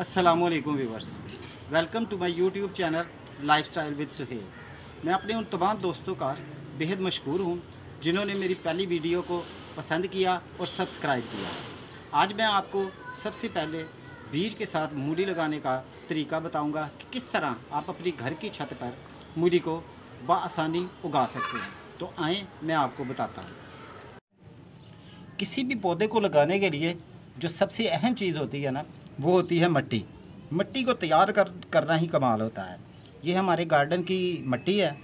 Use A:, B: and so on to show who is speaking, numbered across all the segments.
A: असलकुम viewers welcome to my YouTube channel lifestyle with Suhail मैं अपने उन तमाम दोस्तों का बेहद मशहूर हूँ, जिन्होंने मेरी पहली वीडियो को पसंद किया और सब्सक्राइब किया। आज मैं आपको सबसे पहले बीज के साथ मूली लगाने का तरीका बताऊँगा कि किस तरह आप अपनी घर की छत पर मूली को बसानी उगा सकते हैं। तो आए, मैं आपको बताता हूँ। किसी भी पौधे को लगाने के लिए जो सबसे अहम चीज़ होती है ना, वो होती है मिट्टी। मिट्टी को तैयार कर, करना ही कमाल होता है। ये हमारे गार्डन की मिट्टी है,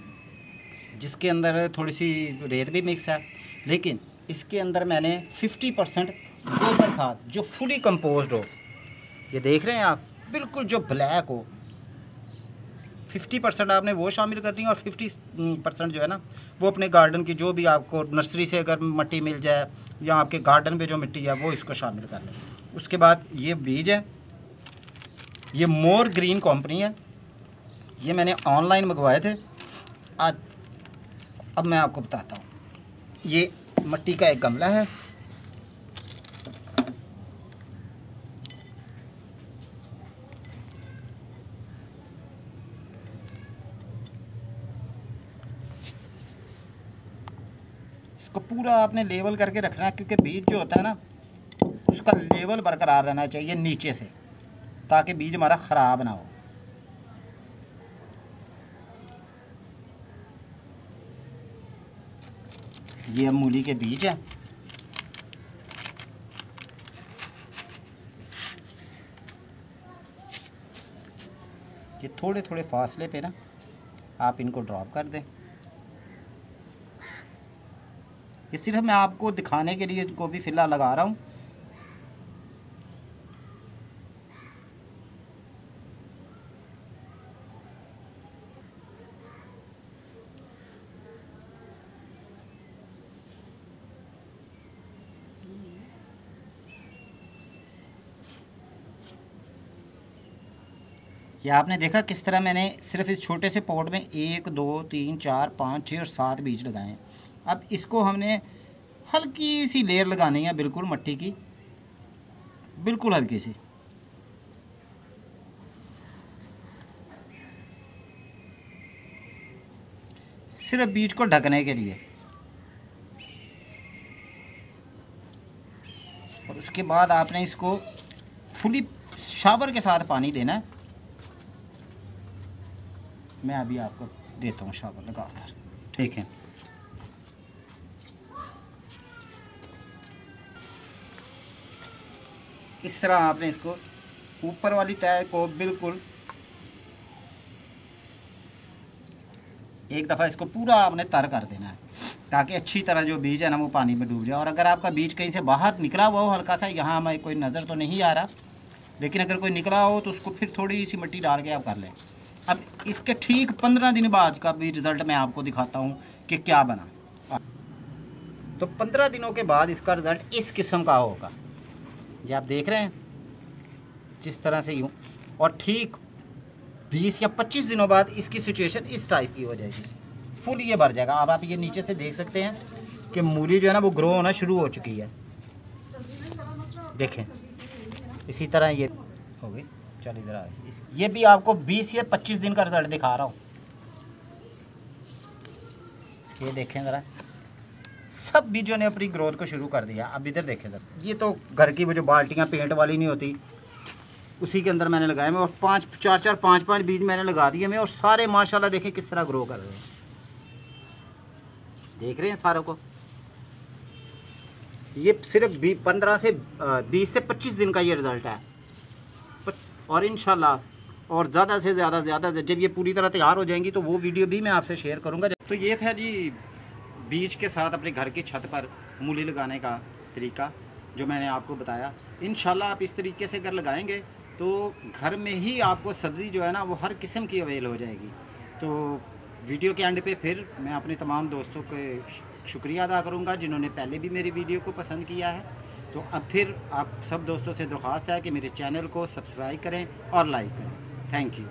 A: जिसके अंदर थोड़ी सी रेत भी मिक्स है, लेकिन इसके अंदर मैंने 50 परसेंट गोबर खाद, जो फुली कंपोज्ड हो। ये देख रहे हैं आप? बिल्कुल जो ब्लैक हो। 50 परसेंट आपने वो शामिल करनी है और 50 परसेंट जो है ना, वो अपने गार्डन की जो भी आपको नर्सरी से अगर मिट्टी मिल जाए या आपके गार्डन में जो मिट्टी है, वो इसको शामिल कर लें। उसके बाद ये बीज है, ये मोर ग्रीन कंपनी है। ये मैंने ऑनलाइन मंगवाए थे। आज, अब मैं आपको बताता हूँ। ये मिट्टी का एक गमला है। इसको पूरा आपने लेवल करके रखना है, क्योंकि बीज जो होता है ना, उसका लेवल बरकरार रहना चाहिए नीचे से, ताकि बीज हमारा ख़राब ना हो। ये मूली के बीज हैं। ये थोड़े थोड़े फासले पे ना, आप इनको ड्रॉप कर दें। ये सिर्फ़ मैं आपको दिखाने के लिए इनको भी फ़िलहाल लगा रहा हूँ। ये आपने देखा किस तरह मैंने सिर्फ़ इस छोटे से पॉट में एक, दो, तीन, चार, पाँच छः और सात बीज लगाए हैं। अब इसको हमने हल्की सी लेयर लगानी है बिल्कुल मट्टी की। बिल्कुल हल्की सी। सिर्फ़ बीज को ढकने के लिए। और उसके बाद आपने इसको फुली शावर के साथ पानी देना है। मैं अभी आपको देता हूँ शावर लगा कर ठीक है। इस तरह आपने इसको ऊपर वाली तय को बिल्कुल एक दफ़ा इसको पूरा आपने तर कर देना है, ताकि अच्छी तरह जो बीज है ना वो पानी में डूब जाए। और अगर आपका बीज कहीं से बाहर निकला हुआ हो हल्का सा, यहाँ हमें कोई नज़र तो नहीं आ रहा, लेकिन अगर कोई निकला हो तो उसको फिर थोड़ी सी मिट्टी डाल के आप कर लें। अब इसके ठीक पंद्रह दिन बाद का भी रिज़ल्ट मैं आपको दिखाता हूँ कि क्या बना। तो पंद्रह दिनों के बाद इसका रिज़ल्ट इस किस्म का होगा। ये आप देख रहे हैं जिस तरह से यूँ, और ठीक बीस या पच्चीस दिनों बाद इसकी सिचुएशन इस टाइप की हो जाएगी। फुल ये भर जाएगा। अब आप ये नीचे से देख सकते हैं कि मूली जो है ना, वो ग्रो होना शुरू हो चुकी है। देखें, इसी तरह ये हो गई। चल इधर आ ये भी आपको 20 या 25 दिन का रिज़ल्ट दिखा रहा हूँ। ये देखें ज़रा। सब बीजों ने अपनी ग्रोथ को शुरू कर दिया। अब इधर देखें ज़रा ये तो घर की वो जो बाल्टियाँ पेंट वाली नहीं होती। उसी के अंदर मैंने लगाए मैं और पाँच, चार चार, पाँच पाँच बीज मैंने लगा दिए मैं और सारे, माशाल्लाह, देखें किस तरह ग्रो कर रहे हैं। देख रहे हैं सारों को? ये सिर्फ़ बी, पंद्रह से बीस से पच्चीस दिन का ये रिज़ल्ट है। और इन और ज़्यादा से ज़्यादा ज़्यादा जब ये पूरी तरह तैयार हो जाएँगी तो वो वीडियो भी मैं आपसे शेयर करूँगा। तो ये था जी बीज के साथ अपने घर की छत पर मूली लगाने का तरीका जो मैंने आपको बताया। इन आप इस तरीके से अगर लगाएँगे तो घर में ही आपको सब्ज़ी जो है ना, वो हर किस्म की अवेल हो जाएगी। तो वीडियो के एंड पे फिर मैं अपने तमाम दोस्तों के शुक्रिया अदा करूँगा, जिन्होंने पहले भी मेरी वीडियो को पसंद किया है। तो अब फिर आप सब दोस्तों से दरख्वास्त है कि मेरे चैनल को सब्सक्राइब करें और लाइक करें। Thank you